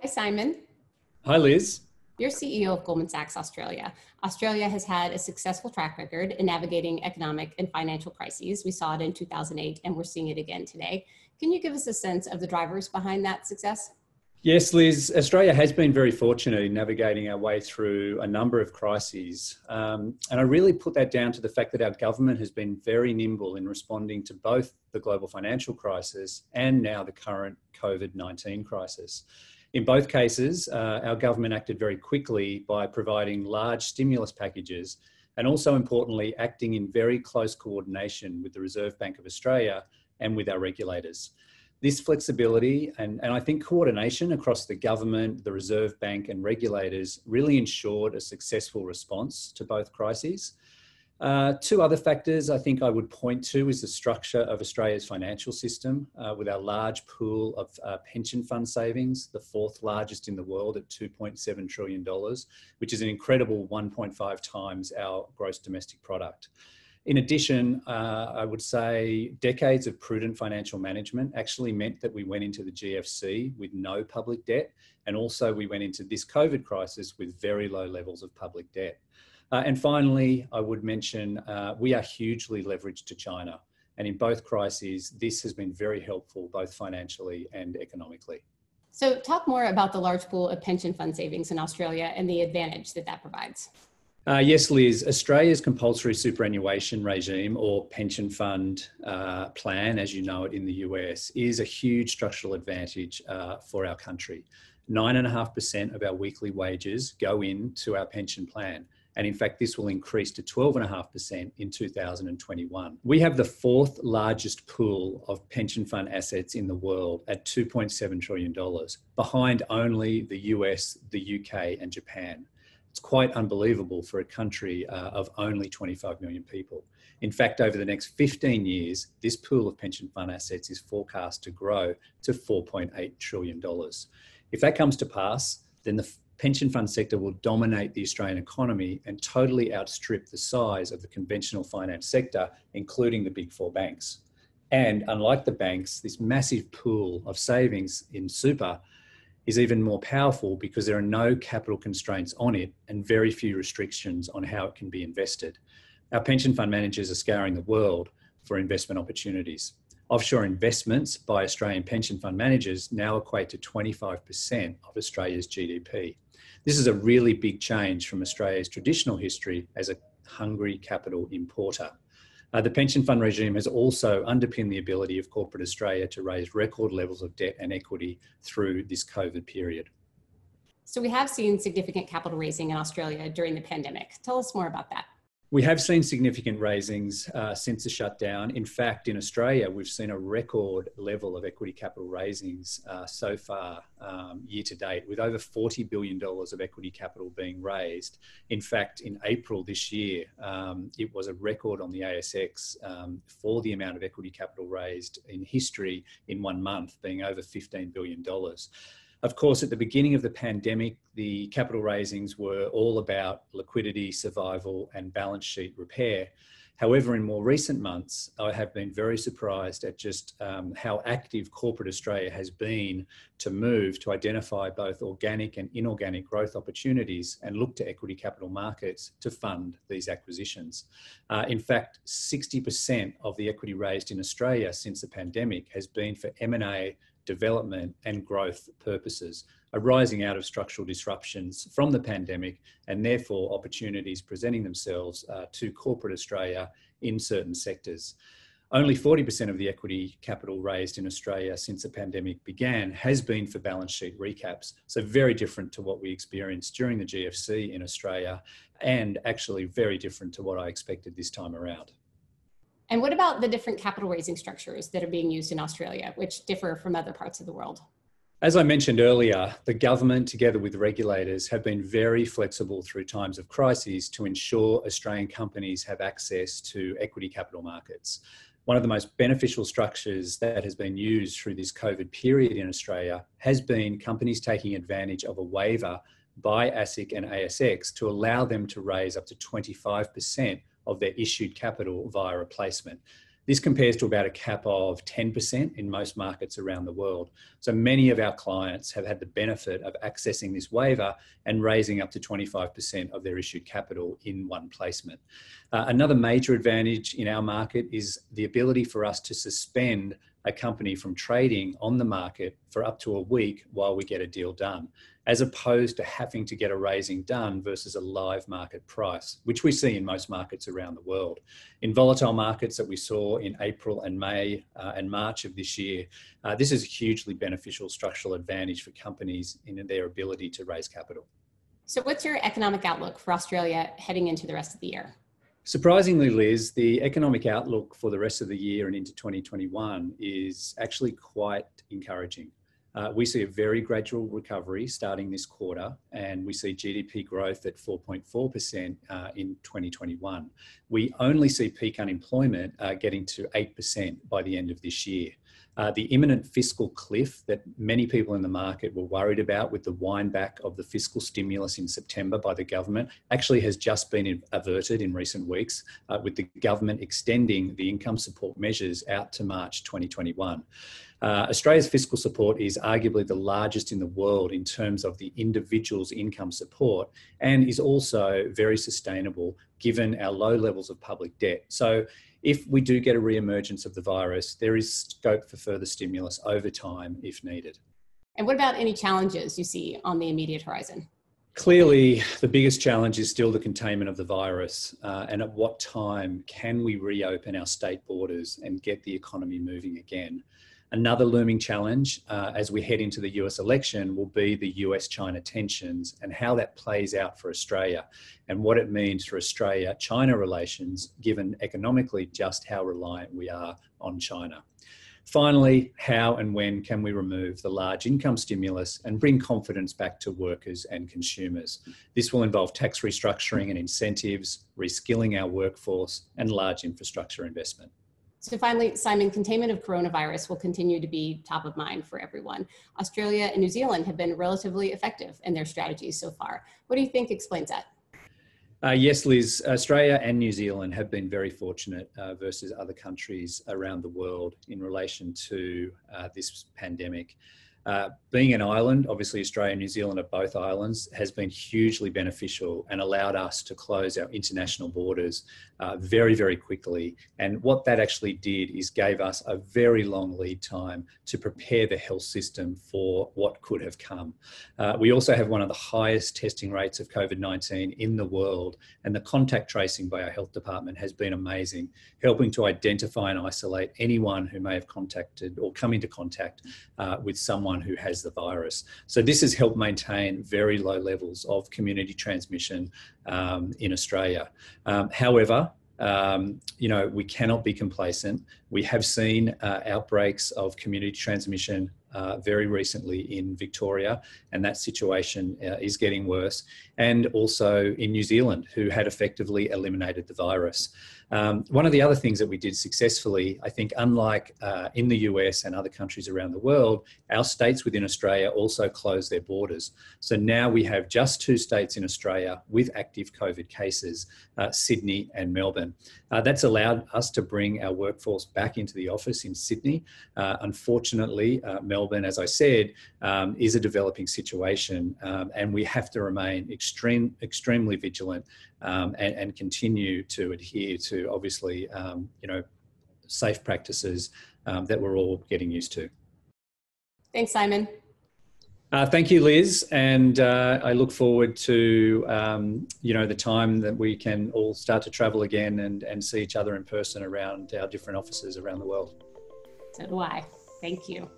Hi, Simon. Hi, Liz. You're CEO of Goldman Sachs Australia. Australia has had a successful track record in navigating economic and financial crises. We saw it in 2008 and we're seeing it again today. Can you give us a sense of the drivers behind that success? Yes, Liz, Australia has been very fortunate in navigating our way through a number of crises. Um, and I really put that down to the fact that our government has been very nimble in responding to both the global financial crisis and now the current COVID 19 crisis. In both cases, uh, our government acted very quickly by providing large stimulus packages and also importantly, acting in very close coordination with the Reserve Bank of Australia and with our regulators. This flexibility and, and I think coordination across the government, the Reserve Bank, and regulators really ensured a successful response to both crises. Uh, two other factors I think I would point to is the structure of Australia's financial system uh, with our large pool of uh, pension fund savings, the fourth largest in the world at $2.7 trillion, which is an incredible 1.5 times our gross domestic product. In addition, uh, I would say decades of prudent financial management actually meant that we went into the GFC with no public debt, and also we went into this COVID crisis with very low levels of public debt. Uh, and finally, I would mention uh, we are hugely leveraged to China. And in both crises, this has been very helpful, both financially and economically. So, talk more about the large pool of pension fund savings in Australia and the advantage that that provides. Uh, yes, Liz. Australia's compulsory superannuation regime or pension fund uh, plan, as you know it in the US, is a huge structural advantage uh, for our country. 9.5% of our weekly wages go into our pension plan. And in fact, this will increase to 12.5% in 2021. We have the fourth largest pool of pension fund assets in the world at $2.7 trillion, behind only the US, the UK, and Japan. It's quite unbelievable for a country uh, of only 25 million people. In fact, over the next 15 years, this pool of pension fund assets is forecast to grow to $4.8 trillion. If that comes to pass, then the pension fund sector will dominate the Australian economy and totally outstrip the size of the conventional finance sector, including the big four banks. And unlike the banks, this massive pool of savings in super is even more powerful because there are no capital constraints on it and very few restrictions on how it can be invested. Our pension fund managers are scouring the world for investment opportunities. Offshore investments by Australian pension fund managers now equate to 25% of Australia's GDP. This is a really big change from Australia's traditional history as a hungry capital importer. Uh, the pension fund regime has also underpinned the ability of corporate Australia to raise record levels of debt and equity through this COVID period. So, we have seen significant capital raising in Australia during the pandemic. Tell us more about that. We have seen significant raisings uh, since the shutdown. In fact, in Australia, we've seen a record level of equity capital raisings uh, so far um, year to date, with over $40 billion of equity capital being raised. In fact, in April this year, um, it was a record on the ASX um, for the amount of equity capital raised in history in one month, being over $15 billion. Of course, at the beginning of the pandemic, the capital raisings were all about liquidity, survival, and balance sheet repair. However, in more recent months, I have been very surprised at just um, how active corporate Australia has been to move to identify both organic and inorganic growth opportunities and look to equity capital markets to fund these acquisitions. Uh, in fact, 60% of the equity raised in Australia since the pandemic has been for M&A development and growth purposes, arising out of structural disruptions from the pandemic and therefore opportunities presenting themselves uh, to corporate Australia in certain sectors. Only 40% of the equity capital raised in Australia since the pandemic began has been for balance sheet recaps. So, very different to what we experienced during the GFC in Australia, and actually very different to what I expected this time around. And what about the different capital raising structures that are being used in Australia, which differ from other parts of the world? As I mentioned earlier, the government, together with regulators, have been very flexible through times of crises to ensure Australian companies have access to equity capital markets. One of the most beneficial structures that has been used through this COVID period in Australia has been companies taking advantage of a waiver by ASIC and ASX to allow them to raise up to 25% of their issued capital via replacement. This compares to about a cap of 10% in most markets around the world. So many of our clients have had the benefit of accessing this waiver and raising up to 25% of their issued capital in one placement. Uh, another major advantage in our market is the ability for us to suspend a company from trading on the market for up to a week while we get a deal done, as opposed to having to get a raising done versus a live market price, which we see in most markets around the world. In volatile markets that we saw in April and May uh, and March of this year, uh, this is a hugely beneficial structural advantage for companies in their ability to raise capital. So, what's your economic outlook for Australia heading into the rest of the year? Surprisingly, Liz, the economic outlook for the rest of the year and into 2021 is actually quite encouraging. Uh, we see a very gradual recovery starting this quarter, and we see GDP growth at 4.4% uh, in 2021. We only see peak unemployment uh, getting to 8% by the end of this year. Uh, the imminent fiscal cliff that many people in the market were worried about with the wind back of the fiscal stimulus in September by the government actually has just been averted in recent weeks, uh, with the government extending the income support measures out to March 2021. Uh, Australia's fiscal support is arguably the largest in the world in terms of the individual's income support and is also very sustainable given our low levels of public debt. So if we do get a re-emergence of the virus, there is scope for further stimulus over time if needed. And what about any challenges you see on the immediate horizon? Clearly, the biggest challenge is still the containment of the virus. Uh, and at what time can we reopen our state borders and get the economy moving again? Another looming challenge uh, as we head into the US election will be the US China tensions and how that plays out for Australia and what it means for Australia China relations, given economically just how reliant we are on China. Finally, how and when can we remove the large income stimulus and bring confidence back to workers and consumers? This will involve tax restructuring and incentives, reskilling our workforce, and large infrastructure investment. So finally, Simon, containment of coronavirus will continue to be top of mind for everyone. Australia and New Zealand have been relatively effective in their strategies so far. What do you think explains that? Uh, yes, Liz, Australia and New Zealand have been very fortunate uh, versus other countries around the world in relation to uh, this pandemic. Uh, being an island, obviously Australia and New Zealand are both islands, has been hugely beneficial and allowed us to close our international borders uh, very, very quickly. And what that actually did is gave us a very long lead time to prepare the health system for what could have come. Uh, we also have one of the highest testing rates of COVID 19 in the world, and the contact tracing by our health department has been amazing, helping to identify and isolate anyone who may have contacted or come into contact uh, with someone someone who has the virus. So this has helped maintain very low levels of community transmission um, in Australia. Um, however, um, you know, we cannot be complacent. We have seen uh, outbreaks of community transmission uh, very recently in Victoria, and that situation uh, is getting worse. And also in New Zealand, who had effectively eliminated the virus. Um, one of the other things that we did successfully, I think, unlike uh, in the US and other countries around the world, our states within Australia also closed their borders. So now we have just two states in Australia with active COVID cases uh, Sydney and Melbourne. Uh, that's allowed us to bring our workforce back into the office in Sydney. Uh, unfortunately, uh, Melbourne, as I said, um, is a developing situation, um, and we have to remain extreme, extremely vigilant um, and, and, continue to adhere to obviously, um, you know, safe practices um, that we're all getting used to. Thanks, Simon. Uh, thank you, Liz, and uh, I look forward to um, you know the time that we can all start to travel again and, and see each other in person around our different offices around the world. So do I. Thank you.